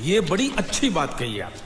ये बड़ी अच्छी बात कही आपने।